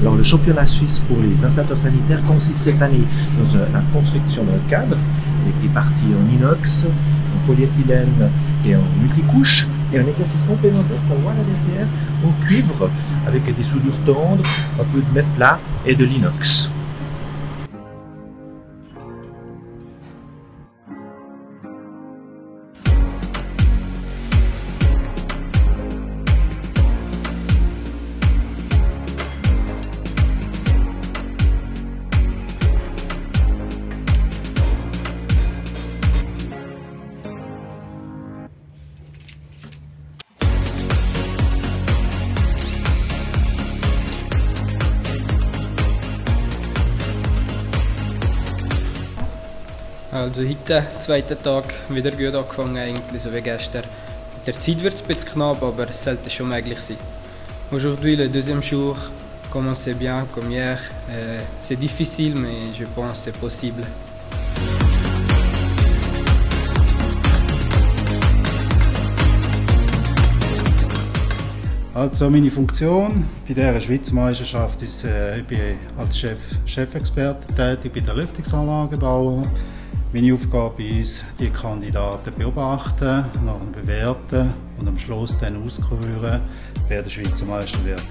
Alors le championnat suisse pour les installateurs sanitaires consiste cette année dans la construction d'un cadre avec des parties en inox, en polyéthylène et en multicouche, et un exercice complémentaire qu'on voit là derrière en cuivre avec des soudures tendres, un peu de plat et de l'inox. Also heute, zweiter Tag, wieder gut angefangen eigentlich, so wie gestern. Der Zeit wird es ein bisschen knapp, aber es sollte schon möglich sein. Aujourd'hui, le deuxième jour commence bien comme hier. Euh, c'est difficile, mais je pense c'est possible. Also meine Funktion bei dieser Schweizer Meisterschaft ist, äh, ich bin als Chef, Chefexperte tätig bei der Lüftungsanlagenbauer. Meine Aufgabe ist, die Kandidaten beobachten, nachher bewerten und am Schluss dann auskurieren, wer der Schweizer Meister wird.